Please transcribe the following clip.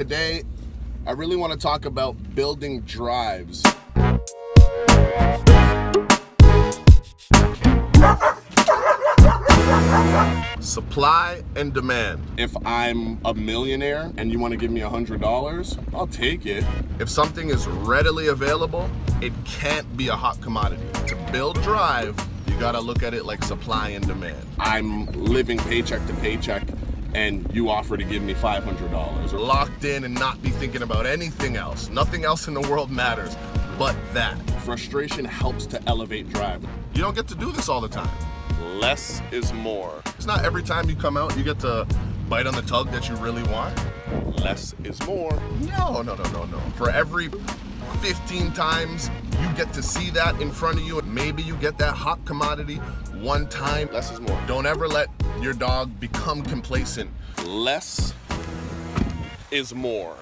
Today, I really want to talk about building drives. Supply and demand. If I'm a millionaire and you want to give me a $100, I'll take it. If something is readily available, it can't be a hot commodity. To build drive, you gotta look at it like supply and demand. I'm living paycheck to paycheck and you offer to give me $500. Locked in and not be thinking about anything else. Nothing else in the world matters but that. Frustration helps to elevate drive. You don't get to do this all the time. Less is more. It's not every time you come out you get to bite on the tug that you really want. Less is more. No, no, no, no, no. For every 15 times you get to see that in front of you, maybe you get that hot commodity one time. Less is more. Don't ever let your dog become complacent. Less is more.